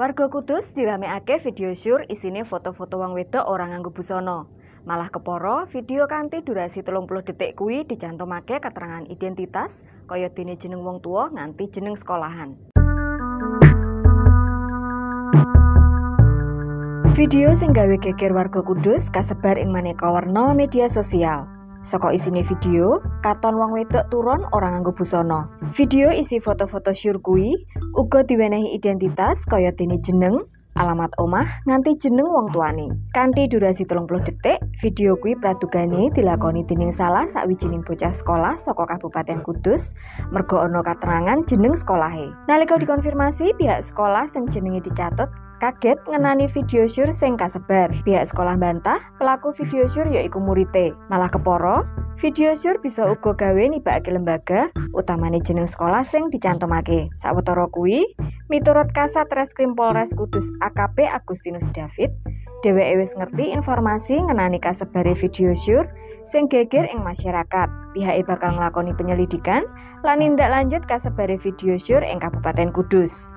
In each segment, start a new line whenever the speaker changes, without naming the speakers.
Warga Kudus diramekake video syur isine foto-foto wong wedok orang nganggo busana. Malah keporo, video kanthi durasi 30 detik kuwi dicantumake keterangan identitas kaya dene jeneng wong tua nganti jeneng sekolahan. Video sing gawe geger warga Kudus kasebar ing maneka warna media sosial. Saka isine video, katon wong wedok turun orang nganggo busana. Video isi foto-foto syur kuwi uga diwenehi identitas kaya dene jeneng, alamat omah nganti jeneng wong tuane. Kanthi durasi 30 detik, video kuwi pradugane dilakoni dening salah sawijining bocah sekolah saka Kabupaten Kudus mergo ana katerangan jeneng sekolahe. Nalika dikonfirmasi pihak sekolah sing jenenge dicatut kaget ngenani video syur sing kasebar. Pihak sekolah bantah, pelaku video syur yaiku murite. Malah keporo, video syur bisa uga gawe nibakake lembaga, utamane jeneng sekolah sing dicantumake. Sawetara kuwi, miturut Kasat Reskrim Polres Kudus AKP Agustinus David, dheweke wis ngerti informasi ngenani kasebare video syur sing geger ing masyarakat. Pihake bakal nglakoni penyelidikan lan tindak lanjut kasebare video syur ing Kabupaten Kudus.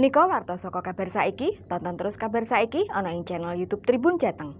Menika warta saka kabar saiki, tonton terus kabar saiki ana ing channel YouTube Tribun Jateng.